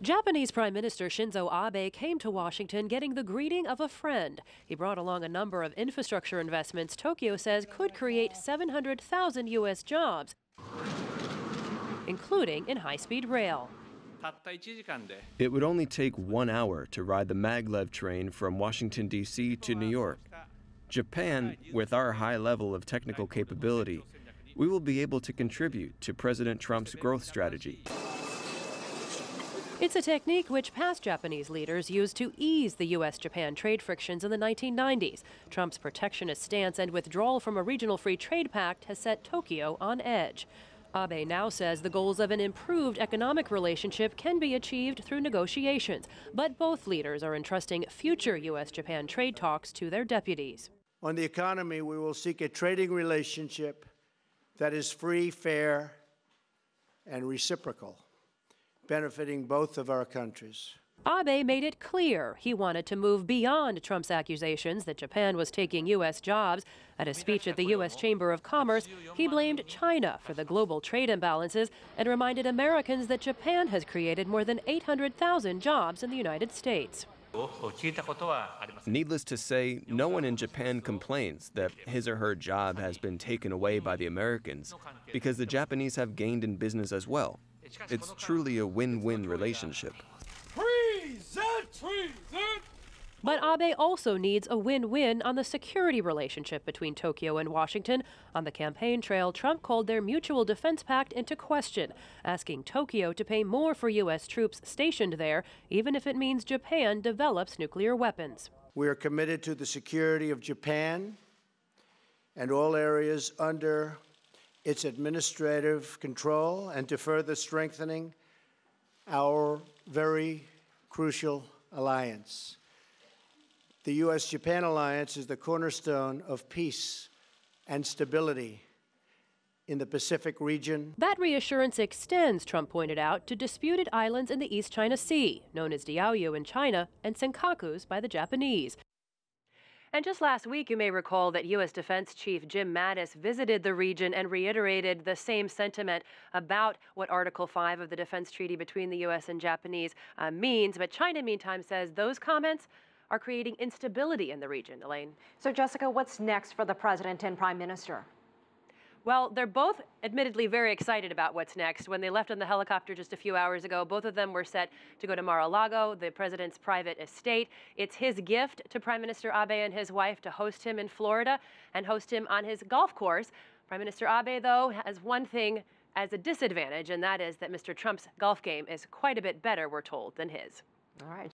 Japanese Prime Minister Shinzo Abe came to Washington getting the greeting of a friend. He brought along a number of infrastructure investments Tokyo says could create 700,000 U.S. jobs, including in high speed rail. It would only take one hour to ride the maglev train from Washington, D.C. to New York. Japan, with our high level of technical capability, we will be able to contribute to President Trump's growth strategy. It's a technique which past Japanese leaders used to ease the U.S. Japan trade frictions in the 1990s. Trump's protectionist stance and withdrawal from a regional free trade pact has set Tokyo on edge. Abe now says the goals of an improved economic relationship can be achieved through negotiations, but both leaders are entrusting future U.S. Japan trade talks to their deputies. On the economy, we will seek a trading relationship that is free, fair, and reciprocal benefiting both of our countries. Abe made it clear he wanted to move beyond Trump's accusations that Japan was taking U.S. jobs. At a speech at the U.S. Chamber of Commerce, he blamed China for the global trade imbalances and reminded Americans that Japan has created more than 800,000 jobs in the United States. Needless to say, no one in Japan complains that his or her job has been taken away by the Americans because the Japanese have gained in business as well. It's truly a win-win relationship. But Abe also needs a win-win on the security relationship between Tokyo and Washington. On the campaign trail, Trump called their mutual defense pact into question, asking Tokyo to pay more for U.S. troops stationed there, even if it means Japan develops nuclear weapons. We are committed to the security of Japan and all areas under its administrative control and to further strengthening our very crucial alliance. The U.S. Japan alliance is the cornerstone of peace and stability in the Pacific region. That reassurance extends, Trump pointed out, to disputed islands in the East China Sea, known as Diaoyu in China and Senkakus by the Japanese. And just last week, you may recall that U.S. Defense Chief Jim Mattis visited the region and reiterated the same sentiment about what Article 5 of the Defense Treaty between the U.S. and Japanese uh, means. But China, meantime, says those comments are creating instability in the region. Elaine. So, Jessica, what's next for the president and prime minister? Well, they're both admittedly very excited about what's next. When they left on the helicopter just a few hours ago, both of them were set to go to Mar-a-Lago, the president's private estate. It's his gift to Prime Minister Abe and his wife to host him in Florida and host him on his golf course. Prime Minister Abe, though, has one thing as a disadvantage, and that is that Mr. Trump's golf game is quite a bit better, we're told, than his. All right.